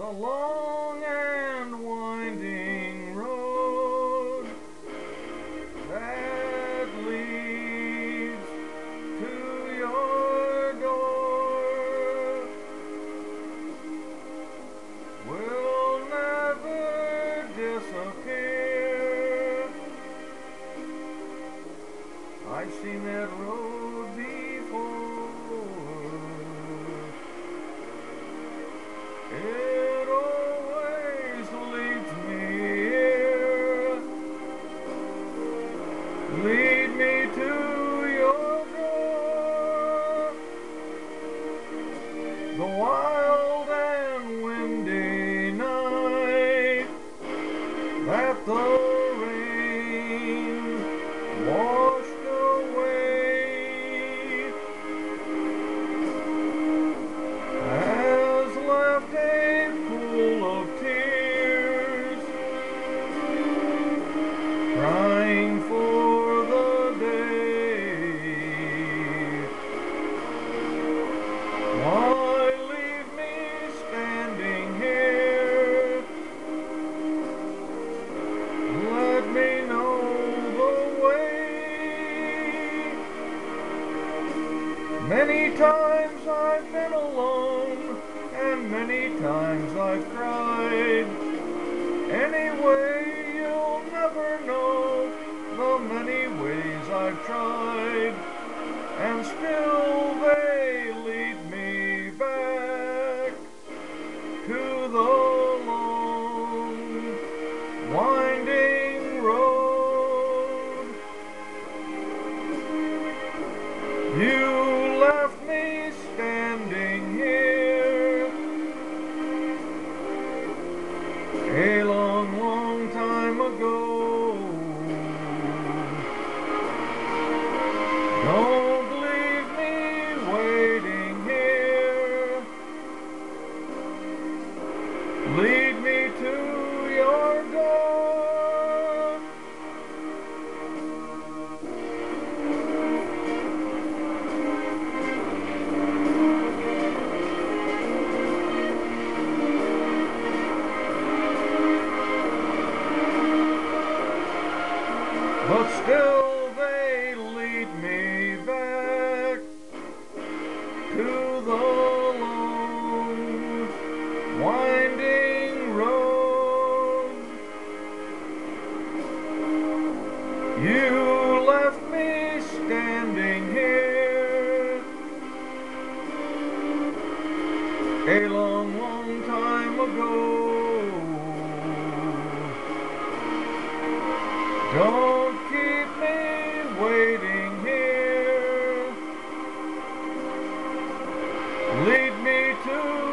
the long and winding road that leads to your door will never disappear. I've seen that road before. It Lead me to your door. The wild times I've been alone, and many times I've cried. Anyway, you'll never know the many ways I've tried, and still time ago. Don't but still they lead me back to the long, winding road. You left me standing here a long, long time ago. Don't two.